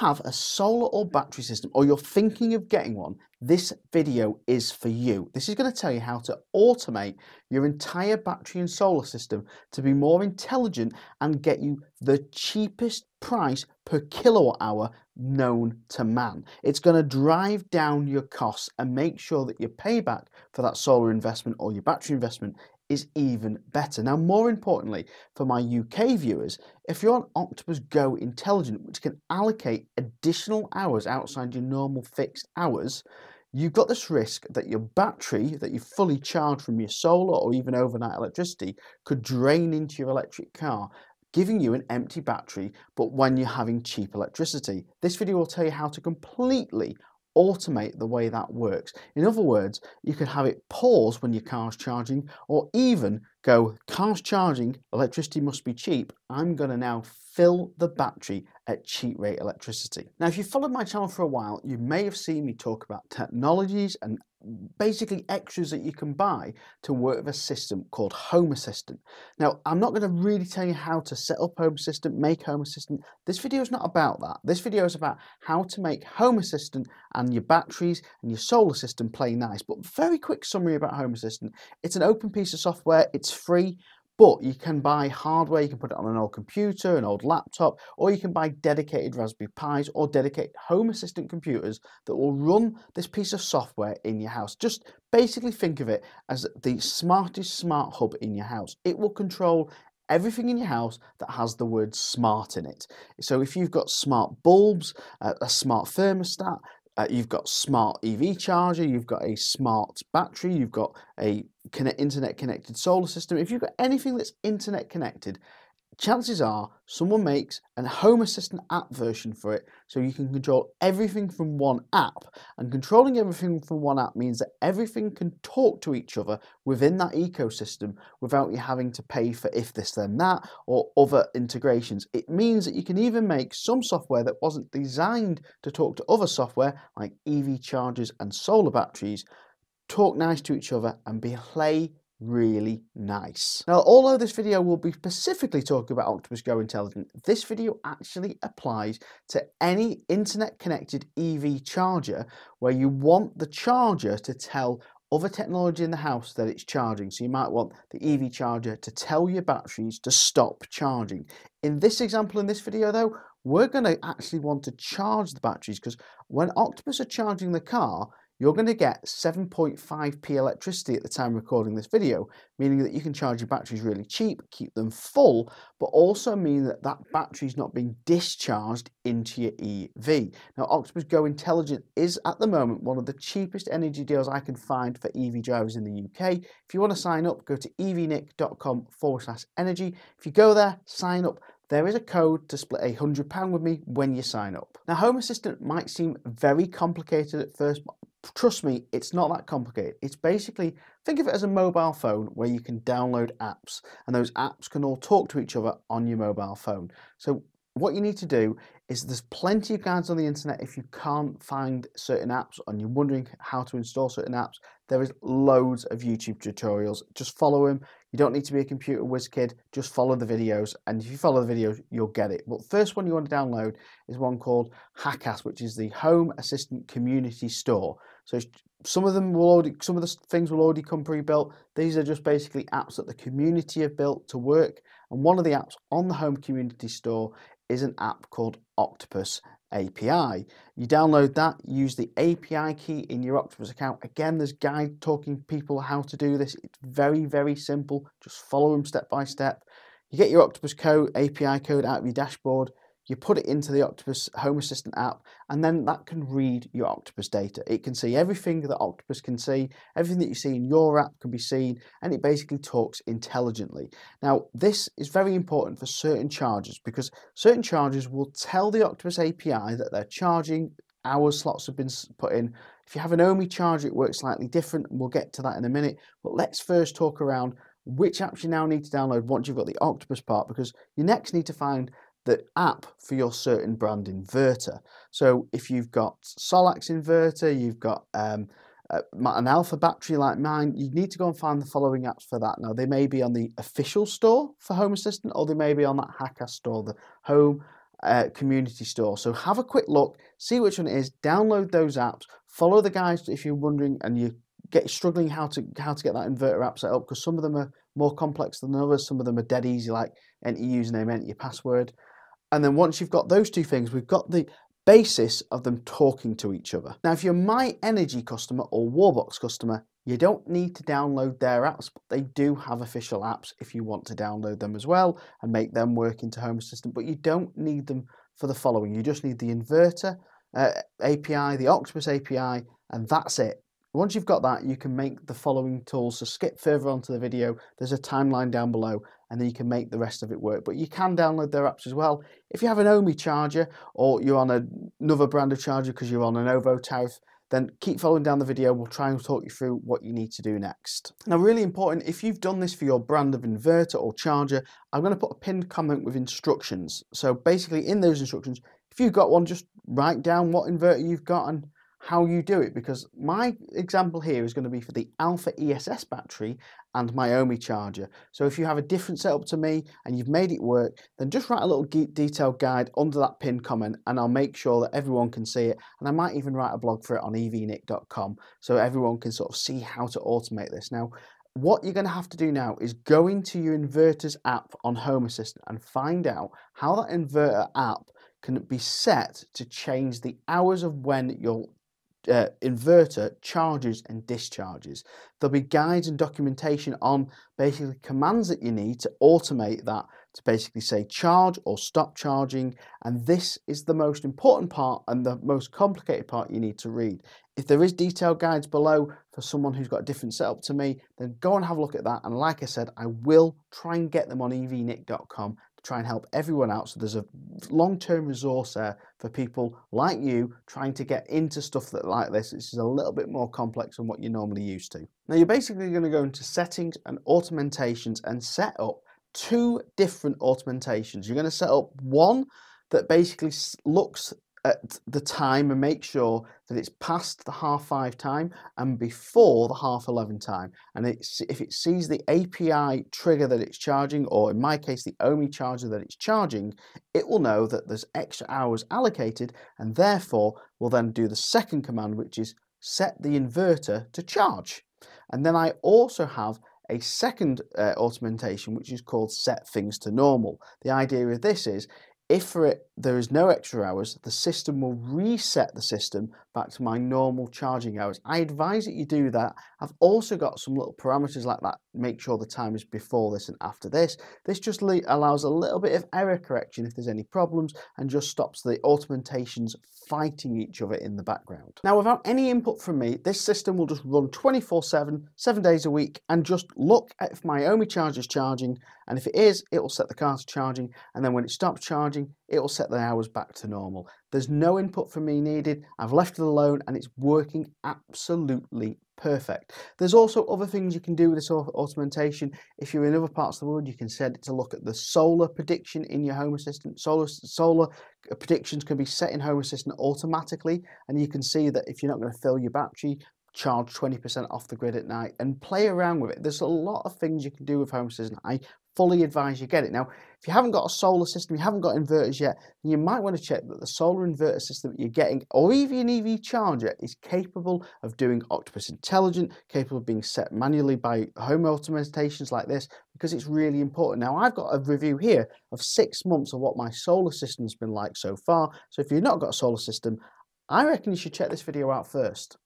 have a solar or battery system or you're thinking of getting one, this video is for you. This is going to tell you how to automate your entire battery and solar system to be more intelligent and get you the cheapest price per kilowatt hour known to man. It's going to drive down your costs and make sure that your payback for that solar investment or your battery investment is even better. Now, more importantly, for my UK viewers, if you're on Octopus Go Intelligent, which can allocate additional hours outside your normal fixed hours, you've got this risk that your battery that you fully charge from your solar or even overnight electricity could drain into your electric car giving you an empty battery but when you're having cheap electricity. This video will tell you how to completely automate the way that works. In other words, you could have it pause when your car's charging or even go, car's charging, electricity must be cheap, I'm going to now fill the battery at cheap rate electricity. Now, if you've followed my channel for a while, you may have seen me talk about technologies and basically extras that you can buy to work with a system called Home Assistant. Now, I'm not going to really tell you how to set up Home Assistant, make Home Assistant. This video is not about that. This video is about how to make Home Assistant and your batteries and your solar system play nice. But very quick summary about Home Assistant. It's an open piece of software. It's free but you can buy hardware, you can put it on an old computer, an old laptop, or you can buy dedicated Raspberry Pis or dedicated Home Assistant computers that will run this piece of software in your house. Just basically think of it as the smartest smart hub in your house. It will control everything in your house that has the word smart in it. So if you've got smart bulbs, a smart thermostat, uh, you've got smart EV charger, you've got a smart battery, you've got a connect, internet connected solar system. If you've got anything that's internet connected, chances are someone makes a Home Assistant app version for it so you can control everything from one app. And controlling everything from one app means that everything can talk to each other within that ecosystem without you having to pay for if this then that or other integrations. It means that you can even make some software that wasn't designed to talk to other software like EV chargers and solar batteries talk nice to each other and play really nice. Now, although this video will be specifically talking about Octopus Go Intelligent, this video actually applies to any internet connected EV charger where you want the charger to tell other technology in the house that it's charging. So you might want the EV charger to tell your batteries to stop charging. In this example in this video though, we're going to actually want to charge the batteries because when Octopus are charging the car, you're going to get 7.5p electricity at the time recording this video, meaning that you can charge your batteries really cheap, keep them full, but also mean that that battery is not being discharged into your EV. Now, Octopus Go Intelligent is at the moment one of the cheapest energy deals I can find for EV drivers in the UK. If you want to sign up, go to evnick.com forward slash energy. If you go there, sign up, there is a code to split a £100 with me when you sign up. Now, Home Assistant might seem very complicated at first, but trust me, it's not that complicated. It's basically, think of it as a mobile phone where you can download apps and those apps can all talk to each other on your mobile phone. So what you need to do is there's plenty of guides on the internet if you can't find certain apps and you're wondering how to install certain apps. There is loads of youtube tutorials. Just follow them you don't need to be a computer whiz kid. Just follow the videos and if you follow the videos you'll get it. But first one you want to download is one called HACS which is the home assistant community store. So some of them will already some of the things will already come pre-built. These are just basically apps that the community have built to work and one of the apps on the home community store is an app called Octopus API. You download that, use the API key in your Octopus account. Again, there's guide talking people how to do this. It's very, very simple. Just follow them step by step. You get your Octopus code, API code out of your dashboard you put it into the Octopus Home Assistant app, and then that can read your Octopus data. It can see everything that Octopus can see, everything that you see in your app can be seen, and it basically talks intelligently. Now, this is very important for certain chargers because certain chargers will tell the Octopus API that they're charging, hour slots have been put in. If you have an Ohme charger, it works slightly different, and we'll get to that in a minute. But let's first talk around which apps you now need to download once you've got the Octopus part because you next need to find the app for your certain brand inverter. So if you've got Solax inverter, you've got um, uh, an alpha battery like mine, you need to go and find the following apps for that. Now they may be on the official store for Home Assistant or they may be on that HACS store, the Home uh, community store. So have a quick look, see which one it is, download those apps, follow the guides if you're wondering and you get struggling how to how to get that inverter app set up because some of them are more complex than others. Some of them are dead easy, like enter your username, enter your password. And then once you've got those two things, we've got the basis of them talking to each other. Now, if you're myenergi customer or Wallbox customer, you don't need to download their apps, but they do have official apps if you want to download them as well and make them work into Home Assistant, but you don't need them for the following. You just need the inverter uh, API, the Octopus API, and that's it. Once you've got that, you can make the following tools. So skip further onto the video. There's a timeline down below and then you can make the rest of it work. But you can download their apps as well. If you have an Ohme charger or you're on another brand of charger because you're on an OVO tariff, then keep following down the video. We'll try and talk you through what you need to do next. Now, really important, if you've done this for your brand of inverter or charger, I'm going to put a pinned comment with instructions. So basically in those instructions, if you've got one, just write down what inverter you've got and how you do it because my example here is going to be for the Alpha ESS battery and my Ohme charger. So if you have a different setup to me and you've made it work, then just write a little detailed guide under that pinned comment and I'll make sure that everyone can see it. And I might even write a blog for it on evnick.com so everyone can sort of see how to automate this. Now, what you're going to have to do now is go into your inverters app on Home Assistant and find out how that inverter app can be set to change the hours of when your uh, inverter charges and discharges. There'll be guides and documentation on basically commands that you need to automate that to basically say charge or stop charging. And this is the most important part and the most complicated part you need to read. If there is detailed guides below for someone who's got a different setup to me, then go and have a look at that. And like I said, I will try and get them on evnick.com try and help everyone out. So there's a long-term resource there for people like you trying to get into stuff that like this. This is a little bit more complex than what you're normally used to. Now you're basically going to go into settings and automentations and set up two different automentations. You're going to set up one that basically looks at the time and make sure that it's past the half five time and before the half 11 time. And it's, if it sees the API trigger that it's charging, or in my case, the Ohme charger that it's charging, it will know that there's extra hours allocated and therefore will then do the second command, which is set the inverter to charge. And then I also have a second uh, automation, which is called set things to normal. The idea of this is if for it there is no extra hours, the system will reset the system back to my normal charging hours. I advise that you do that. I've also got some little parameters like that. Make sure the time is before this and after this. This just allows a little bit of error correction if there's any problems and just stops the automentations fighting each other in the background. Now, without any input from me, this system will just run 24 7, seven days a week, and just look at if my Ohme charger is charging. And if it is, it will set the car to charging. And then when it stops charging, it will set the hours back to normal. There's no input from me needed. I've left it alone and it's working absolutely perfect. There's also other things you can do with this automation. If you're in other parts of the world, you can set it to look at the solar prediction in your Home Assistant. Solar, solar uh, predictions can be set in Home Assistant automatically, and you can see that if you're not going to fill your battery, charge 20% off the grid at night and play around with it. There's a lot of things you can do with Home Assistant. I fully advise you get it. Now, if you haven't got a solar system, you haven't got inverters yet, you might want to check that the solar inverter system that you're getting, or even an EV charger, is capable of doing Octopus Intelligent, capable of being set manually by home automatations like this, because it's really important. Now, I've got a review here of six months of what my solar system's been like so far. So if you've not got a solar system, I reckon you should check this video out first.